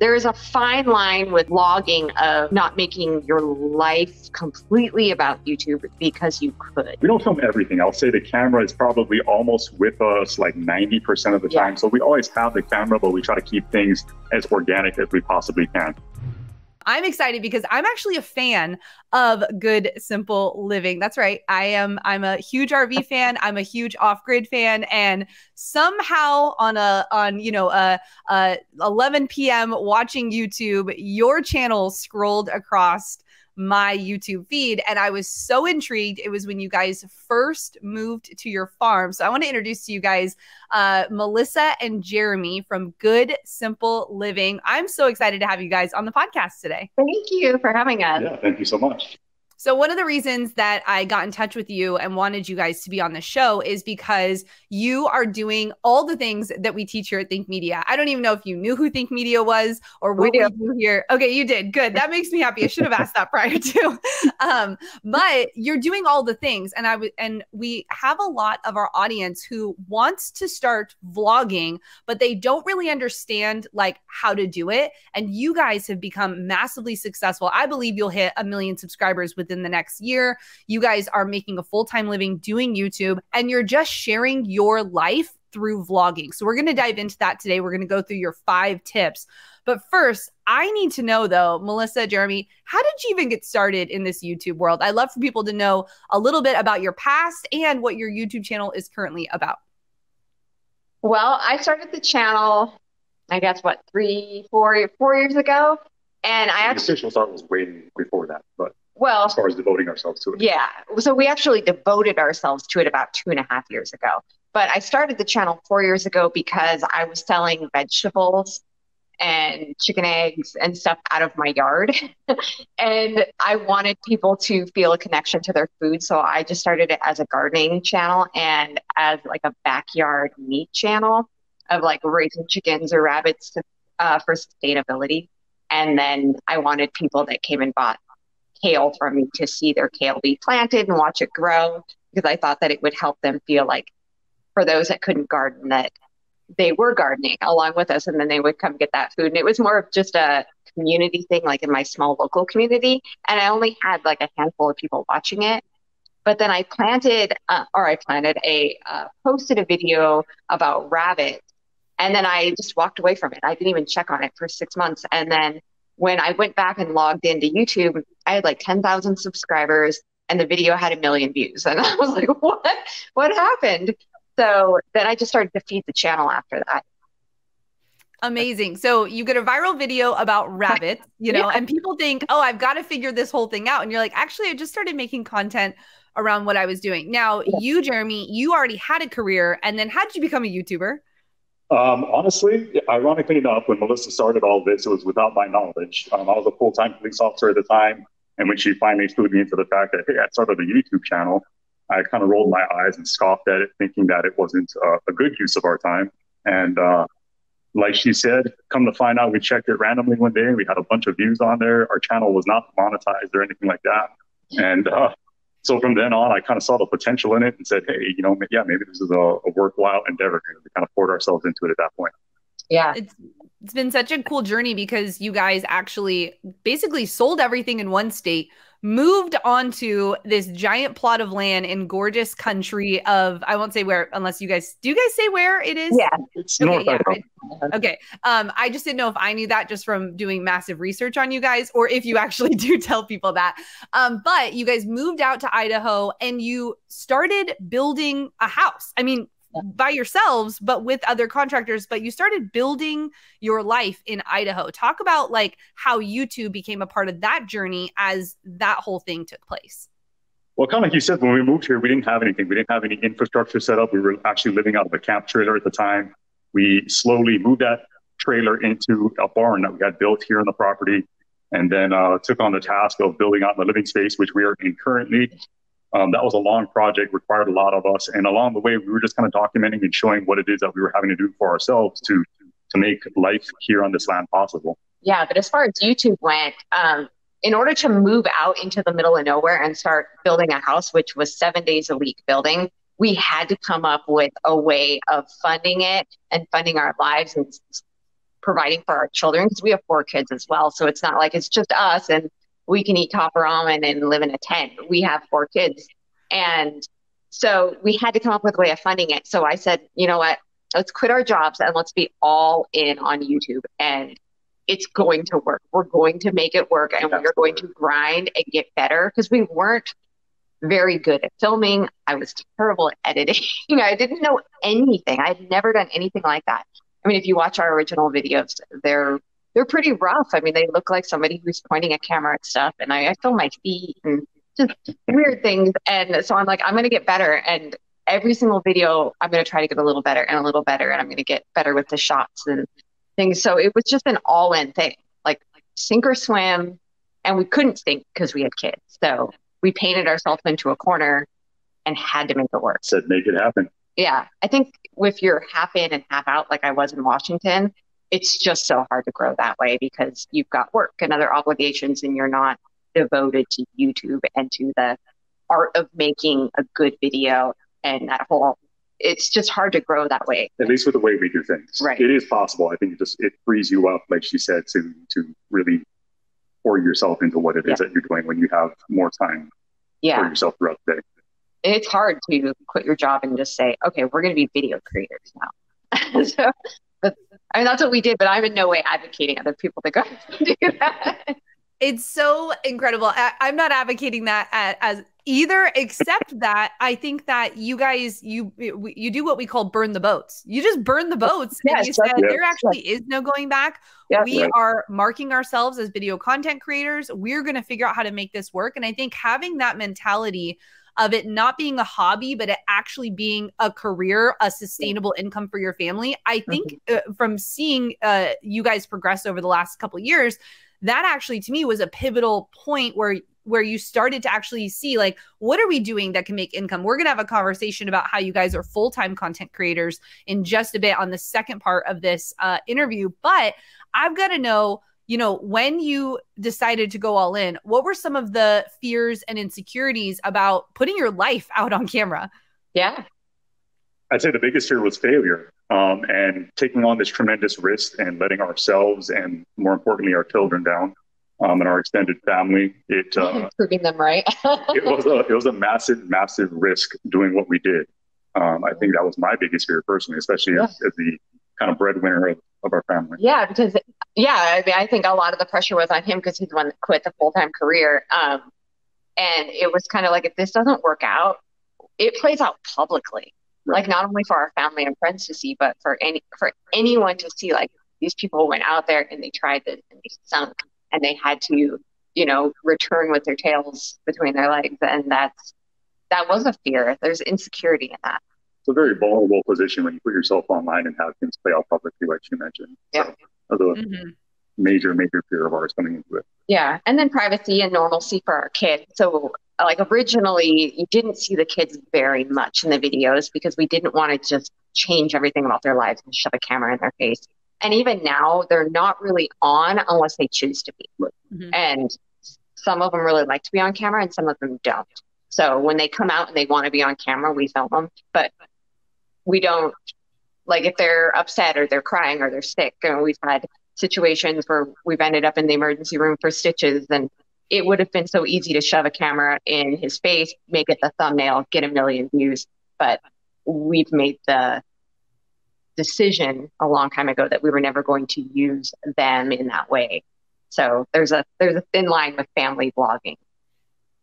there is a fine line with vlogging of not making your life completely about YouTube because you could. We don't film everything. I'll say the camera is probably almost with us like 90% of the Yeah. time. So we always have the camera, but we try to keep things as organic as we possibly can. I'm excited because I'm actually a fan of good simple living. That's right. I am I'm a huge RV fan. I'm a huge off-grid fan and somehow on a on you know a, a 11 p.m. watching YouTube, your channel scrolled across my YouTube feed and I was so intrigued. It was when you guys first moved to your farm. So I want to introduce to you guys uh, Melissa and Jeremy from Good Simple Living. I'm so excited to have you guys on the podcast today. Thank you for having us. Yeah, thank you so much. So, one of the reasons that I got in touch with you and wanted you guys to be on the show is because you are doing all the things that we teach here at Think Media. I don't even know if you knew who Think Media was or what We we do. do, here. Okay, you did. Good. That makes me happy. I should have asked that prior to. Um, but you're doing all the things, and I would, and we have a lot of our audience who wants to start vlogging, but they don't really understand like how to do it. And you guys have become massively successful. I believe you'll hit a million subscribers within the next year. You guys are making a full time living doing YouTube, and you're just sharing your life through vlogging. So, we're going to dive into that today. We're going to go through your five tips. But first, I need to know though, Melissa, Jeremy, how did you even get started in this YouTube world? I'd love for people to know a little bit about your past and what your YouTube channel is currently about. Well, I started the channel, I guess, what, three, four, four years ago. And I The actually, official start was way before that, but well, as far as devoting ourselves to it. Yeah. So we actually devoted ourselves to it about two and a half years ago. But I started the channel four years ago because I was selling vegetables and chicken eggs and stuff out of my yard. and I wanted people to feel a connection to their food. So I just started it as a gardening channel and as like a backyard meat channel of like raising chickens or rabbits to, uh, for sustainability. And then I wanted people that came and bought kale from me to see their kale be planted and watch it grow because I thought that it would help them feel like for those that couldn't garden that they were gardening along with us and then they would come get that food. And it was more of just a community thing like in my small local community. And I only had like a handful of people watching it. But then I planted uh, or I planted a uh, posted a video about rabbits and then I just walked away from it. I didn't even check on it for 6 months. And then when I went back and logged into YouTube, I had like 10,000 subscribers and the video had a million views. And I was like, what? What happened? So then I just started to feed the channel after that. Amazing. So you get a viral video about rabbits, you know, Yeah. and people think, oh, I've got to figure this whole thing out. And you're like, actually, I just started making content around what I was doing. Now, Yeah. you, Jeremy, you already had a career. And then how did you become a YouTuber? Um, honestly, ironically enough, when Melissa started all this, it was without my knowledge. Um, I was a full time police officer at the time. And when she finally clued me into the fact that, hey, I started a YouTube channel, I kind of rolled my eyes and scoffed at it, thinking that it wasn't uh, a good use of our time. And uh, like she said, come to find out, we checked it randomly one day. We had a bunch of views on there. Our channel was not monetized or anything like that. And uh, so from then on, I kind of saw the potential in it and said, hey, you know, yeah, maybe this is a, a worthwhile endeavor. And we kind of poured ourselves into it at that point. Yeah. It's it's been such a cool journey because you guys actually basically sold everything in one state, moved onto this giant plot of land in gorgeous country of I won't say where unless you guys do you guys say where it is? Yeah. It's Okay, North yeah, I- okay. Um, I just didn't know if I knew that just from doing massive research on you guys, or if you actually do tell people that. Um, but you guys moved out to Idaho and you started building a house. I mean, by yourselves, but with other contractors. But you started building your life in Idaho. Talk about like how you two became a part of that journey as that whole thing took place. Well, kind of like you said, when we moved here, we didn't have anything. We didn't have any infrastructure set up. We were actually living out of a camp trailer at the time. We slowly moved that trailer into a barn that we had built here on the property, and then uh, took on the task of building out the living space, which we are in currently. Um, that was a long project, required a lot of us, and along the way, we were just kind of documenting and showing what it is that we were having to do for ourselves to to make life here on this land possible. Yeah. But as far as YouTube went, um, in order to move out into the middle of nowhere and start building a house, which was seven days a week building, we had to come up with a way of funding it and funding our lives and providing for our children because we have four kids as well. So it's not like it's just us and we can eat top ramen and live in a tent. We have four kids. And so we had to come up with a way of funding it. So I said, you know what? Let's quit our jobs and let's be all in on YouTube. And it's going to work. We're going to make it work and we're going to grind and get better because we weren't very good at filming. I was terrible at editing. you know, I didn't know anything. I had never done anything like that. I mean, if you watch our original videos, they're they're pretty rough. I mean, they look like somebody who's pointing a camera at stuff, and I, I film my feet and just weird things. And so I'm like, I'm gonna get better. And every single video, I'm gonna try to get a little better and a little better, and I'm gonna get better with the shots and things. So it was just an all-in thing, like, like sink or swim. And we couldn't sink because we had kids. So we painted ourselves into a corner and had to make it work. Said make it happen. Yeah. I think if you're half in and half out, like I was in Washington, it's just so hard to grow that way because you've got work and other obligations and you're not devoted to YouTube and to the art of making a good video and that whole it's just hard to grow that way. At least with the way we do things. Right. It is possible. I think it just it frees you up, like she said, to to really pour yourself into what it is yeah. that you're doing when you have more time yeah. for yourself throughout the day. It's hard to quit your job and just say, okay, we're going to be video creators now. so, I mean, that's what we did, but I'm in no way advocating other people to go do that. It's so incredible. I, am not advocating that as either, except that I think that you guys you you do what we call burn the boats. You just burn the boats, yes, and you said yes, there actually yes. is no going back. we right. are marking ourselves as video content creators. We're going to figure out how to make this work, and I think having that mentality of it not being a hobby, but it actually being a career, a sustainable income for your family. I think mm-hmm. uh, from seeing uh, you guys progress over the last couple years, that actually to me was a pivotal point where where you started to actually see like what are we doing that can make income we're going to have a conversation about how you guys are full-time content creators in just a bit on the second part of this uh, interview but i've got to know you know, when you decided to go all in, what were some of the fears and insecurities about putting your life out on camera? Yeah. I'd say the biggest fear was failure um, and taking on this tremendous risk and letting ourselves and more importantly, our children down um, and our extended family. It uh, proving them right. it was a it was a massive, massive risk doing what we did. Um, I think that was my biggest fear personally, especially yeah. as, as, the kind of breadwinner of, of our family. Yeah, because yeah, I mean, I think a lot of the pressure was on him because he's the one that quit the full time career. Um, and it was kind of like if this doesn't work out, it plays out publicly, right. like not only for our family and friends to see, but for any for anyone to see. Like these people went out there and they tried this and they sunk, and they had to, you know, return with their tails between their legs, and that's that was a fear. There's insecurity in that it's a very vulnerable position when you put yourself online and have things play out publicly, like you mentioned. Yeah. So, that's a mm-hmm. major, major fear of ours coming into it. Yeah. And then privacy and normalcy for our kids. So, like, originally, you didn't see the kids very much in the videos because we didn't want to just change everything about their lives and shove a camera in their face. And even now, they're not really on unless they choose to be. Mm-hmm. And some of them really like to be on camera and some of them don't. So when they come out and they want to be on camera, we film them. But we don't like if they're upset or they're crying or they're sick. And we've had situations where we've ended up in the emergency room for stitches and it would have been so easy to shove a camera in his face, make it the thumbnail, get a million views. But we've made the decision a long time ago that we were never going to use them in that way. So there's a there's a thin line with family vlogging.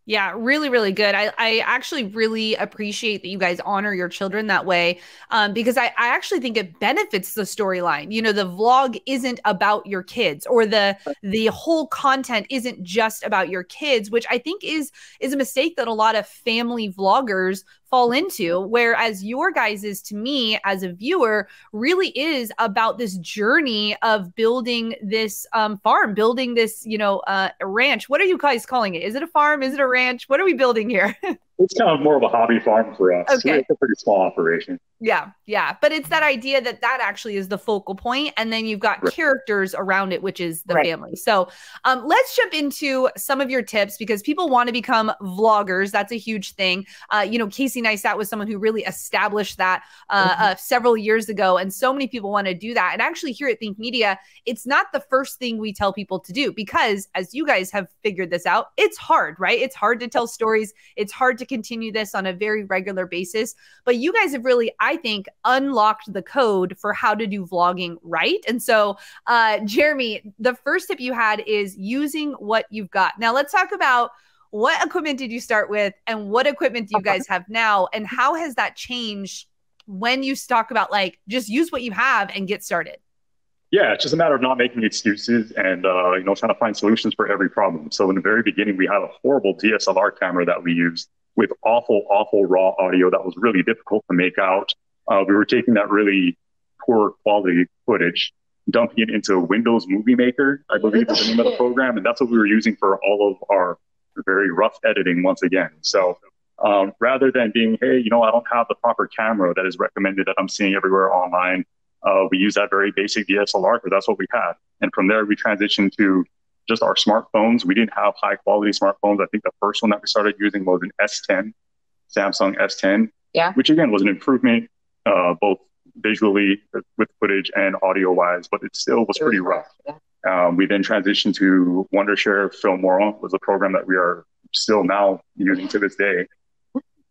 Yeah, really, really good. I, I actually really appreciate that you guys honor your children that way um, because I, I actually think it benefits the storyline. You know, the vlog isn't about your kids or the the whole content isn't just about your kids, which I think is is a mistake that a lot of family vloggers fall into. Whereas your guys is to me as a viewer really is about this journey of building this um, farm, building this, you know, uh, ranch. What are you guys calling it? Is it a farm? Is it a ranch? What are we building here? it's kind of more of a hobby farm for us. Okay. It's a pretty small operation. Yeah, yeah, but it's that idea that that actually is the focal point, and then you've got Right. characters around it, which is the Right. family. So, um, let's jump into some of your tips because people want to become vloggers. That's a huge thing. Uh, you know, Casey Neistat was someone who really established that uh, Mhm. uh, several years ago, and so many people want to do that. And actually, here at Think Media, it's not the first thing we tell people to do because, as you guys have figured this out, it's hard, right? It's hard to tell stories. It's hard to continue this on a very regular basis. But you guys have really, I think, unlocked the code for how to do vlogging right. And so, uh, Jeremy, the first tip you had is using what you've got. Now, let's talk about what equipment did you start with and what equipment do you guys have now? And how has that changed when you talk about like just use what you have and get started? Yeah, it's just a matter of not making excuses and uh, you know trying to find solutions for every problem. So in the very beginning, we had a horrible DSLR camera that we used with awful, awful raw audio that was really difficult to make out. Uh, we were taking that really poor quality footage, dumping it into Windows Movie Maker, I believe is the name of the program, and that's what we were using for all of our very rough editing once again. So um, rather than being, hey, you know, I don't have the proper camera that is recommended that I'm seeing everywhere online, uh, we use that very basic DSLR because that's what we had. And from there, we transitioned to just our smartphones. We didn't have high quality smartphones. I think the first one that we started using was an S10, Samsung S10. Yeah. Which again was an improvement, uh, both visually with footage and audio wise, but it still was pretty rough. Yeah. Um, we then transitioned to Wondershare Filmora was a program that we are still now using to this day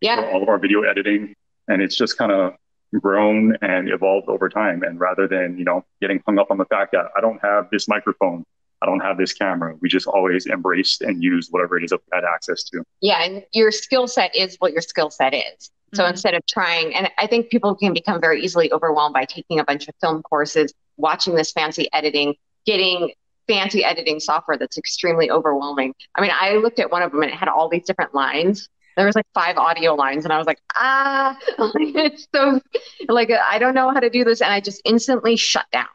for all of our video editing. And it's just kind of grown and evolved over time. And rather than, you know, getting hung up on the fact that I don't have this microphone, I don't have this camera, we just always embraced and used whatever it is that we had access to. Yeah. And your skill set is what your skill set is. So Mhm. instead of trying, and I think people can become very easily overwhelmed by taking a bunch of film courses, watching this fancy editing, getting fancy editing software that's extremely overwhelming. I mean, I looked at one of them and it had all these different lines. There was like five audio lines, and I was like, ah, it's so like I don't know how to do this, and I just instantly shut down.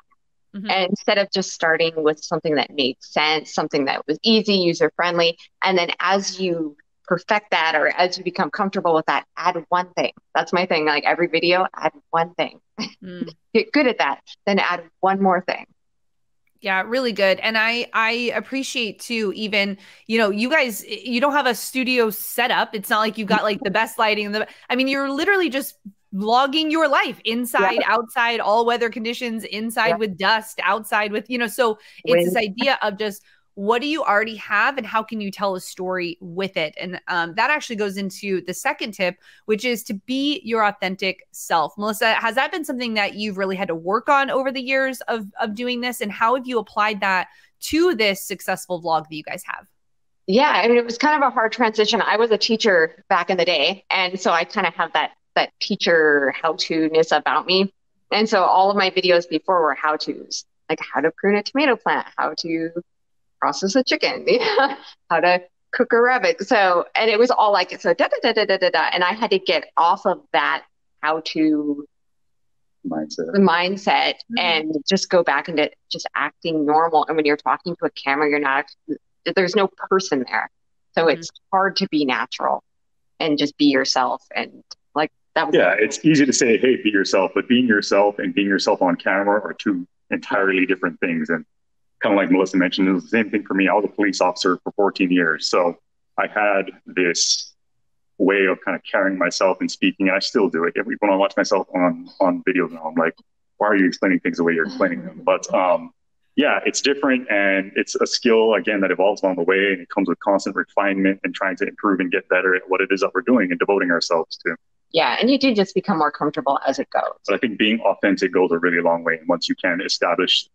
Mhm. And instead of just starting with something that made sense, something that was easy, user friendly, and then as you perfect that or as you become comfortable with that, add one thing. That's my thing. Like every video, add one thing. Mm. Get good at that, then add one more thing. Yeah, really good. And I I appreciate too even, you know, you guys you don't have a studio set up. It's not like you've got like the best lighting and the I mean, you're literally just vlogging your life inside, outside, all weather conditions, inside Yeah. with dust, outside with, you know, so it's this idea of just what do you already have and how can you tell a story with it and um, that actually goes into the second tip which is to be your authentic self melissa has that been something that you've really had to work on over the years of of doing this and how have you applied that to this successful vlog that you guys have Yeah, I mean, it was kind of a hard transition. I was a teacher back in the day, and so I kind of have that that teacher how-to-ness about me. And so all of my videos before were how-tos, like how to prune a tomato plant, how to process a chicken, how to cook a rabbit. So, and it was all like so da da da da da da da. And I had to get off of that how-to Mindset. the mindset Mhm. and just go back into just acting normal. And when you're talking to a camera, you're not, there's no person there. So Mhm. it's hard to be natural and just be yourself. And like that was, Yeah, it's easy to say, hey, be yourself, but being yourself and being yourself on camera are two entirely different things. And kind of like Melissa mentioned, it was the same thing for me. I was a police officer for 14 years. So I had this way of kind of carrying myself and speaking, and I still do it. Every, When I watch myself on on videos now, I'm like, why are you explaining things the way you're explaining them? But um, yeah, it's different, and it's a skill again that evolves along the way, and it comes with constant refinement and trying to improve and get better at what it is that we're doing and devoting ourselves to. yeah. And you do just become more comfortable as it goes. But I think being authentic goes a really long way. And once you can establish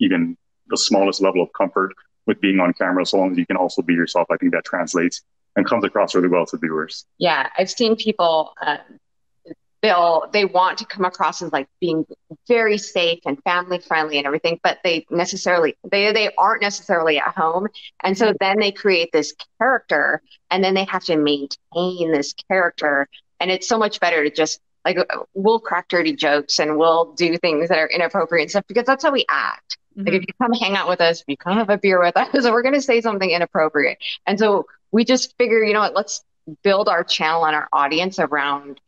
even the smallest level of comfort with being on camera, so long as you can also be yourself, I think that translates and comes across really well to viewers. Yeah. I've seen people, um, they'll, they want to come across as like being very safe and family friendly and everything, but they necessarily, they, they aren't necessarily at home. And so then they create this character and then they have to maintain this character. And it's so much better to just like, we'll crack dirty jokes and we'll do things that are inappropriate and stuff because that's how we act. Like if mm-hmm. you come hang out with us, if you come have a beer with us, we're going to say something inappropriate. And so we just figure, you know what, let's build our channel and our audience around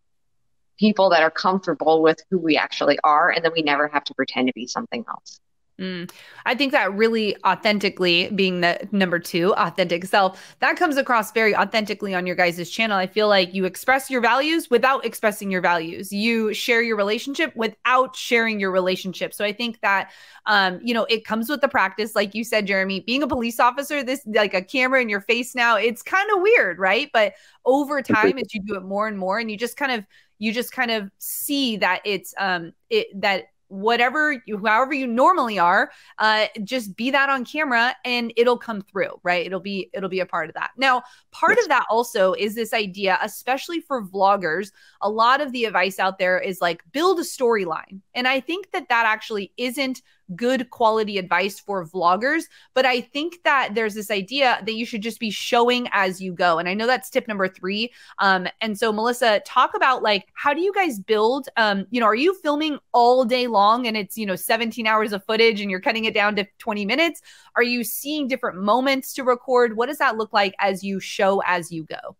people that are comfortable with who we actually are and then we never have to pretend to be something else Mm. I think that really authentically being the number two, authentic self, that comes across very authentically on your guys' channel. I feel like you express your values without expressing your values. You share your relationship without sharing your relationship. So I think that, um, you know, it comes with the practice. Like you said, Jeremy, being a police officer, this like a camera in your face now, it's kind of weird, right? But over time, as you do it more and more, and you just kind of, you just kind of see that it's, um, it, that whatever you however you normally are uh just be that on camera and it'll come through right? It'll be it'll be a part of that. Now part yes. of that also is this idea especially for vloggers a lot of the advice out there is like build a storyline. And i think that that actually isn't good quality advice for vloggers. But I think that there's this idea that you should just be showing as you go. And I know that's tip number three. Um, and so, Melissa, talk about like, how do you guys build? Um, you know, are you filming all day long and it's, you know, 17 hours of footage and you're cutting it down to 20 minutes? Are you seeing different moments to record? What does that look like as you show as you go?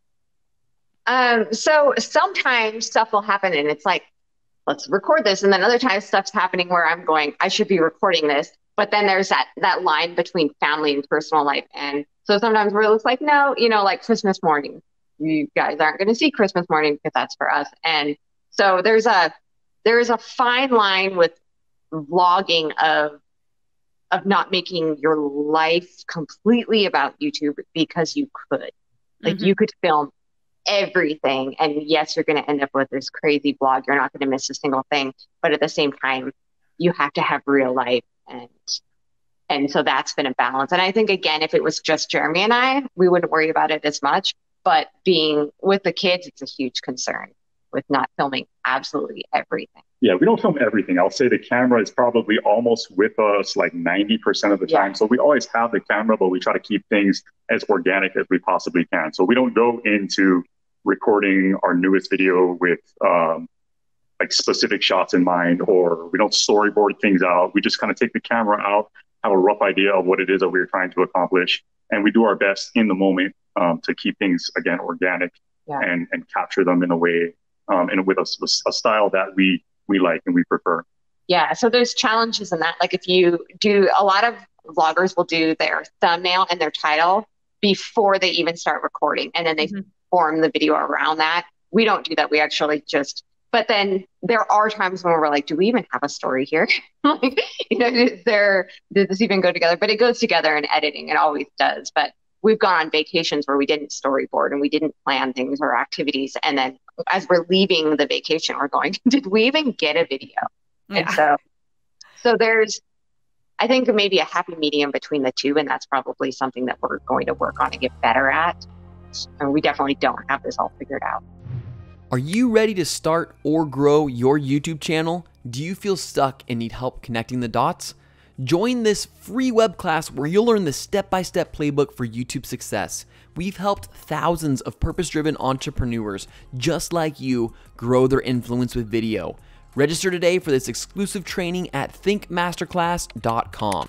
Um, so sometimes stuff will happen and it's like, let's record this. And then other times stuff's happening where I'm going, I should be recording this. But then there's that that line between family and personal life. And so sometimes we're just like, no, you know, like Christmas morning. You guys aren't going to see Christmas morning because that's for us. And so there's a there's a fine line with vlogging of of not making your life completely about YouTube because you could. Like mm-hmm. you could film everything. And yes, you're going to end up with this crazy vlog. You're not going to miss a single thing. But at the same time, you have to have real life. And and so that's been a balance. And I think again, if it was just Jeremy and I, we wouldn't worry about it as much. But being with the kids, it's a huge concern with not filming absolutely everything. Yeah, we don't film everything. I'll say the camera is probably almost with us like 90% of the yeah. time. So we always have the camera, but we try to keep things as organic as we possibly can. So we don't go into recording our newest video with um, like specific shots in mind, or we don't storyboard things out. We just kind of take the camera out, have a rough idea of what it is that we're trying to accomplish, and we do our best in the moment um, to keep things again organic yeah. and and capture them in a way um, and with a, a style that we we like and we prefer. Yeah, so there's challenges in that. Like if you do, a lot of vloggers will do their thumbnail and their title before they even start recording, and then they mm-hmm form the video around that. We don't do that. We actually just, but then there are times when we're like, do we even have a story here? like, you know, is there, does this even go together? But it goes together in editing. It always does. But we've gone on vacations where we didn't storyboard and we didn't plan things or activities. And then as we're leaving the vacation, we're going, did we even get a video? Yeah. And so, so there's, I think maybe a happy medium between the two. And that's probably something that we're going to work on and get better at and we definitely don't have this all figured out. Are you ready to start or grow your YouTube channel? Do you feel stuck and need help connecting the dots? Join this free web class where you'll learn the step by step playbook for YouTube success. We've helped thousands of purpose driven entrepreneurs just like you grow their influence with video. Register today for this exclusive training at thinkmasterclass.com.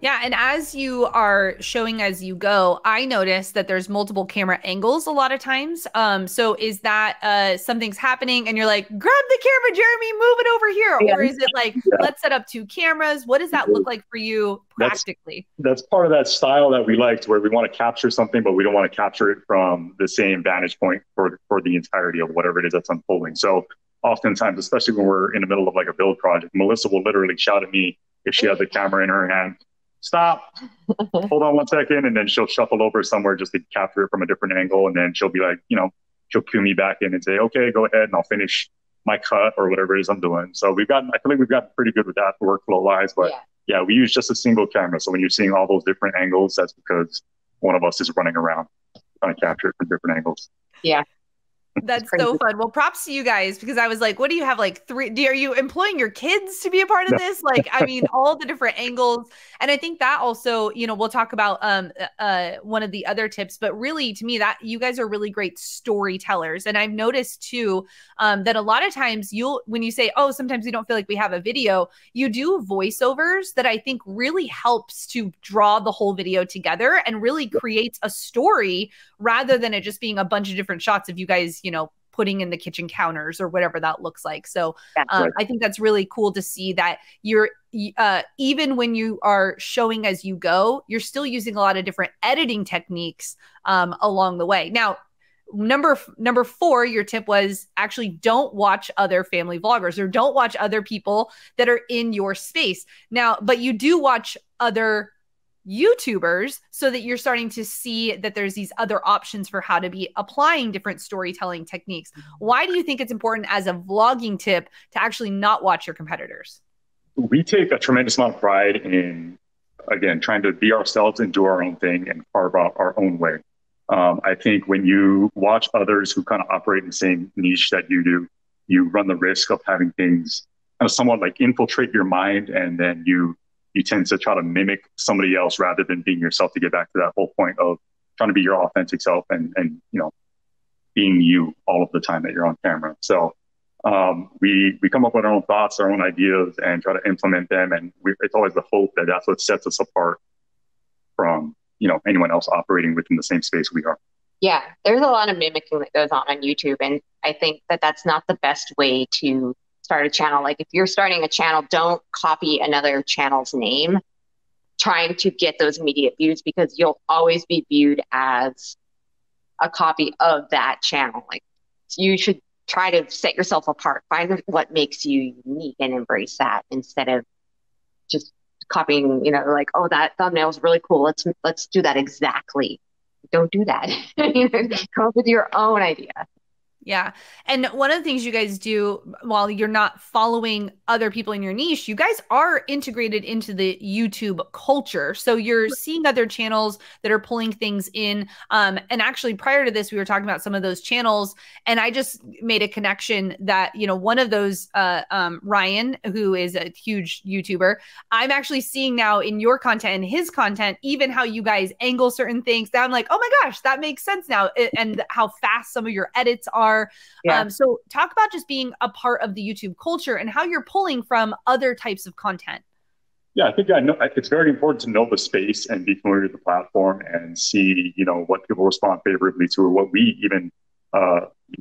Yeah, and as you are showing as you go, I notice that there's multiple camera angles a lot of times. Um, so is that uh something's happening and you're like, grab the camera, Jeremy, move it over here, yeah. or is it like, yeah. let's set up two cameras? What does that look like for you practically? That's, that's part of that style that we liked, where we want to capture something, but we don't want to capture it from the same vantage point for for the entirety of whatever it is that's unfolding. So oftentimes, especially when we're in the middle of like a build project, Melissa will literally shout at me if she has the camera in her hand stop, hold on one second. And then she'll shuffle over somewhere just to capture it from a different angle. And then she'll be like, you know, she'll cue me back in and say, okay, go ahead and I'll finish my cut or whatever it is I'm doing. So we've gotten, I feel like we've gotten pretty good with that workflow wise, but yeah. yeah, we use just a single camera. So when you're seeing all those different angles, that's because one of us is running around trying to capture it from different angles. Yeah. That's so fun. Well, props to you guys because I was like, what do you have like three? Do, are you employing your kids to be a part of this? Like, I mean, all the different angles. And I think that also, you know, we'll talk about um uh, uh one of the other tips, but really to me that you guys are really great storytellers. And I've noticed too um that a lot of times you'll when you say, oh, sometimes we don't feel like we have a video, you do voiceovers that I think really helps to draw the whole video together and really creates a story rather than it just being a bunch of different shots of you guys, you know, putting in the kitchen counters or whatever that looks like. So um. I think that's really cool to see that you're uh, even when you are showing as you go, you're still using a lot of different editing techniques um, along the way. Now, number number four your tip was actually don't watch other family vloggers or don't watch other people that are in your space now but you do watch other YouTubers so that you're starting to see that there's these other options for how to be applying different storytelling techniques. Mm-hmm. Why do you think it's important as a vlogging tip to actually not watch your competitors? We take a tremendous amount of pride in, again, trying to be ourselves and do our own thing and carve out our own way. Um, I think when you watch others who kind of operate in the same niche that you do, you run the risk of having things kind of somewhat like infiltrate your mind and then you you tend to try to mimic somebody else rather than being yourself to get back to that whole point of trying to be your authentic self and and you know being you all of the time that you're on camera. So um, we we come up with our own thoughts, our own ideas, and try to implement them. And we, it's always the hope that that's what sets us apart from you know anyone else operating within the same space we are. Yeah, there's a lot of mimicking that goes on on YouTube, and I think that that's not the best way to start a channel. Like if you're starting a channel, don't copy another channel's name trying to get those immediate views because you'll always be viewed as a copy of that channel. Like you should try to set yourself apart, find what makes you unique and embrace that instead of just copying, you know, like, oh, that thumbnail is really cool. Let's let's do that exactly. Don't do that. Come up with your own idea. Yeah. And one of the things you guys do while you're not following other people in your niche, you guys are integrated into the YouTube culture. So you're seeing other channels that are pulling things in. Um, and actually, prior to this, we were talking about some of those channels, and I just made a connection that, you know, one of those, uh, um, Ryan, who is a huge YouTuber, I'm actually seeing now in your content and his content, even how you guys angle certain things that I'm like, oh my gosh, that makes sense now. And how fast some of your edits are are. Yeah. Um, so talk about just being a part of the YouTube culture and how you're pulling from other types of content. Yeah, I think I know it's very important to know the space and be familiar with the platform and see, you know, what people respond favorably to or what we even uh,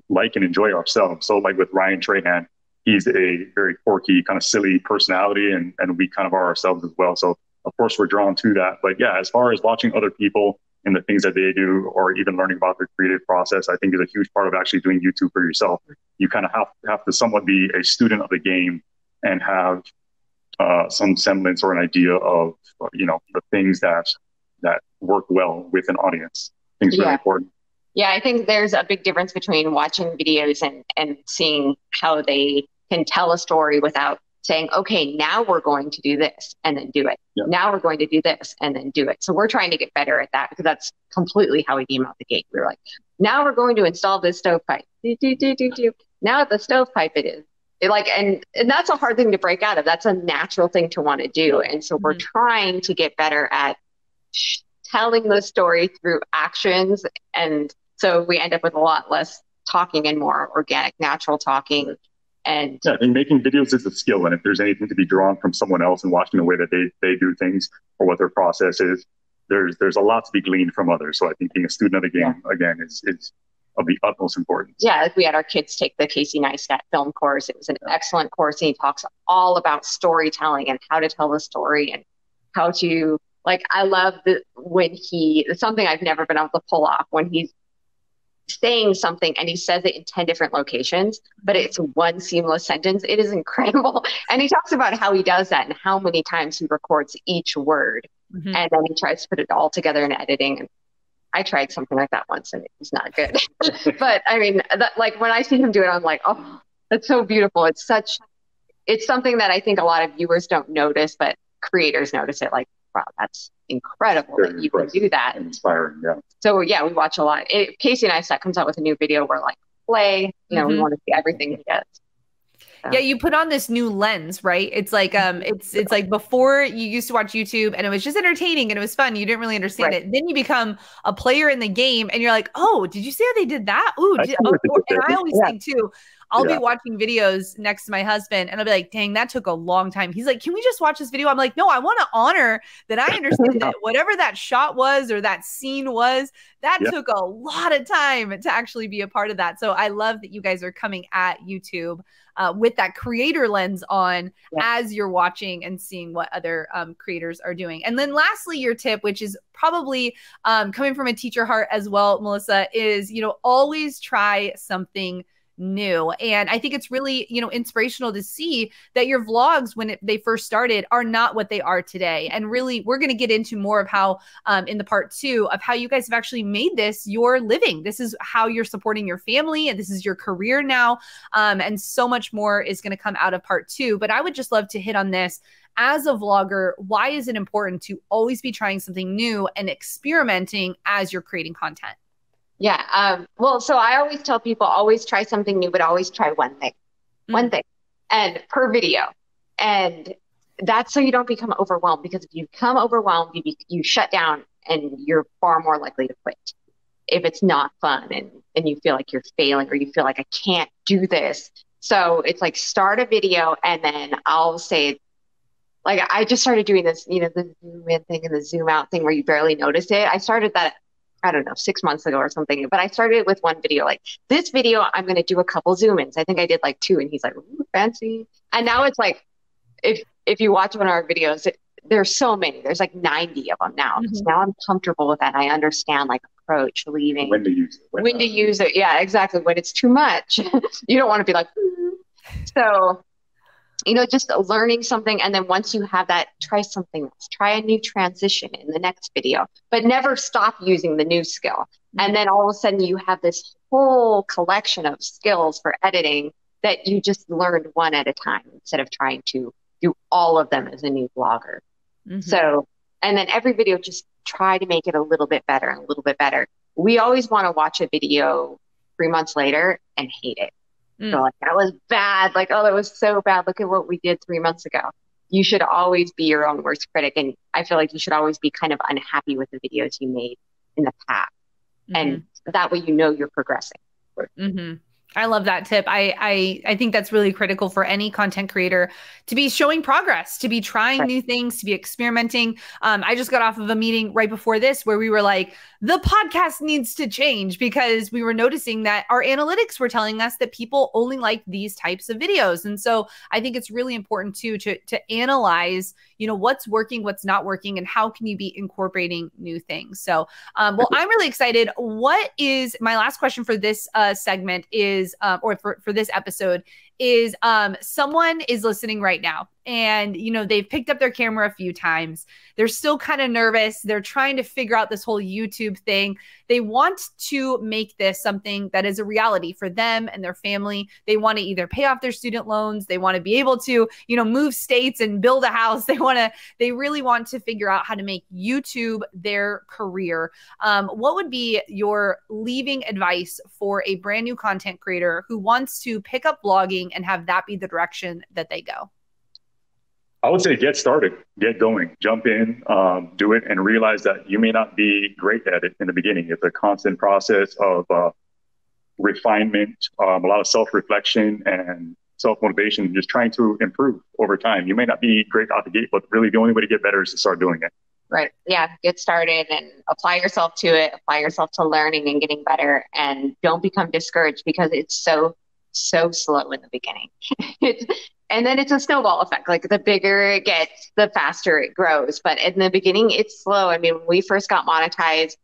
like and enjoy ourselves. So, like with Ryan Trahan, he's a very quirky, kind of silly personality, and and we kind of are ourselves as well. So, of course, we're drawn to that. But yeah, as far as watching other people and the things that they do, or even learning about their creative process, I think is a huge part of actually doing YouTube for yourself. You kind of have, have to somewhat be a student of the game and have uh, some semblance or an idea of, you know, the things that that work well with an audience. I think it's really important. Yeah, I think there's a big difference between watching videos and, and seeing how they can tell a story without saying, okay, now we're going to do this and then do it. Yep. Now we're going to do this and then do it. So we're trying to get better at that because that's completely how we came out the gate. We were like, now we're going to install this stovepipe. Do, do, do, do, do. Now the stovepipe it is. It like and and that's a hard thing to break out of. That's a natural thing to want to do. And so mm-hmm. we're trying to get better at sh- telling the story through actions. And so we end up with a lot less talking and more organic, natural talking and yeah, I think making videos is a skill. And if there's anything to be drawn from someone else and watching the way that they, they do things or what their process is, there's there's a lot to be gleaned from others. So I think being a student of the game yeah. again is is of the utmost importance. Yeah, like we had our kids take the Casey Neistat film course. It was an yeah. excellent course, and he talks all about storytelling and how to tell the story and how to like. I love the when he something I've never been able to pull off when he's saying something and he says it in 10 different locations, but it's one seamless sentence. It is incredible. And he talks about how he does that and how many times he records each word. Mm-hmm. And then he tries to put it all together in editing. And I tried something like that once and it was not good. but I mean, that, like when I see him do it, I'm like, oh, that's so beautiful. It's such, it's something that I think a lot of viewers don't notice, but creators notice it. Like, wow, that's incredible Very that you can do that. Inspiring, yeah. So yeah, we watch a lot. It, Casey Neistat comes out with a new video where we're like play. You know, mm-hmm. we want to see everything he does. Yeah, you put on this new lens, right? It's like um it's it's like before you used to watch YouTube and it was just entertaining and it was fun. You didn't really understand right. it. Then you become a player in the game and you're like, "Oh, did you see how they did that?" Ooh, did, oh, and I always yeah. think too, I'll yeah. be watching videos next to my husband and I'll be like, dang, that took a long time. He's like, can we just watch this video? I'm like, no, I want to honor that I understand that whatever that shot was or that scene was, that yeah. took a lot of time to actually be a part of that. So I love that you guys are coming at YouTube uh, with that creator lens on yeah. as you're watching and seeing what other um, creators are doing. And then lastly, your tip, which is probably um, coming from a teacher heart as well, Melissa, is, you know, always try something new. And I think it's really, you know, inspirational to see that your vlogs when it, they first started are not what they are today. And really, we're going to get into more of how um, in the part two of how you guys have actually made this your living. This is how you're supporting your family, and this is your career now. Um, and so much more is going to come out of part two. But I would just love to hit on this as a vlogger, why is it important to always be trying something new and experimenting as you're creating content? Yeah. Um, well, so I always tell people always try something new, but always try one thing, mm-hmm. one thing, and per video. And that's so you don't become overwhelmed because if you become overwhelmed, you, be, you shut down and you're far more likely to quit if it's not fun and, and you feel like you're failing or you feel like I can't do this. So it's like start a video and then I'll say, like I just started doing this, you know, the zoom in thing and the zoom out thing where you barely notice it. I started that I don't know, six months ago or something. But I started with one video, like this video, I'm going to do a couple zoom ins. I think I did like two, and he's like, fancy. And now it's like, if if you watch one of our videos, it, there's so many. There's like 90 of them now. Mm-hmm. Now I'm comfortable with that. I understand like approach, leaving, when to use it, when, when to use it. Yeah, exactly. When it's too much, you don't want to be like. Mm. So you know, just learning something. And then once you have that, try something else. Try a new transition in the next video, but never stop using the new skill. Mm-hmm. And then all of a sudden you have this whole collection of skills for editing that you just learned one at a time instead of trying to do all of them as a new vlogger. Mm-hmm. So, and then every video, just try to make it a little bit better and a little bit better. We always want to watch a video three months later and hate it. Mm. So like that was bad. Like, oh, that was so bad. Look at what we did three months ago. You should always be your own worst critic. And I feel like you should always be kind of unhappy with the videos you made in the past. Mm-hmm. And that way you know you're progressing. Mm-hmm. I love that tip. I, I I think that's really critical for any content creator to be showing progress, to be trying new things, to be experimenting. Um, I just got off of a meeting right before this where we were like, the podcast needs to change because we were noticing that our analytics were telling us that people only like these types of videos. And so I think it's really important too to to analyze, you know, what's working, what's not working, and how can you be incorporating new things. So, um, well, I'm really excited. What is my last question for this uh, segment is, um, or for for this episode is um someone is listening right now and you know they've picked up their camera a few times. They're still kind of nervous. They're trying to figure out this whole youtube thing. They want to make this something that is a reality for them and their family. They want to either pay off their student loans they want to be able to you know move states and build a house. They want to they really want to figure out how to make youtube their career. Um, what would be your leaving advice for a brand new content creator who wants to pick up vlogging and have that be the direction that they go I would say get started, get going, jump in, um, do it, and realize that you may not be great at it in the beginning. It's a constant process of uh, refinement, um, a lot of self reflection and self motivation, just trying to improve over time. You may not be great out the gate, but really the only way to get better is to start doing it. Right. Yeah. Get started and apply yourself to it, apply yourself to learning and getting better. And don't become discouraged because it's so, so slow in the beginning. and then it's a snowball effect. Like the bigger it gets, the faster it grows. But in the beginning, it's slow. I mean, when we first got monetized,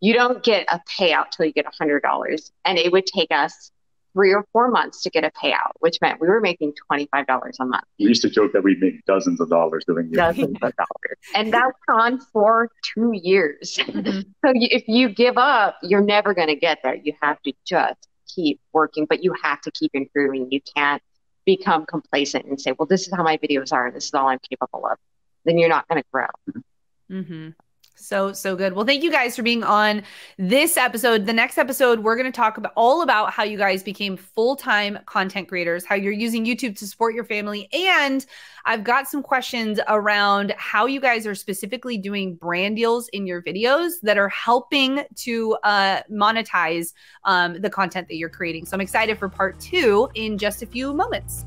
you don't get a payout till you get a hundred dollars, and it would take us three or four months to get a payout, which meant we were making twenty five dollars a month. We used to joke that we make dozens of dollars doing it. Dozens of dollars, and that went on for two years. Mm-hmm. so if you give up, you're never going to get there. You have to just keep working, but you have to keep improving. You can't become complacent and say, well, this is how my videos are, this is all I'm capable of, then you're not going to grow. Mm-hmm. So, so good. Well, thank you guys for being on this episode. The next episode, we're going to talk about all about how you guys became full time content creators, how you're using YouTube to support your family. And I've got some questions around how you guys are specifically doing brand deals in your videos that are helping to uh, monetize um, the content that you're creating. So, I'm excited for part two in just a few moments.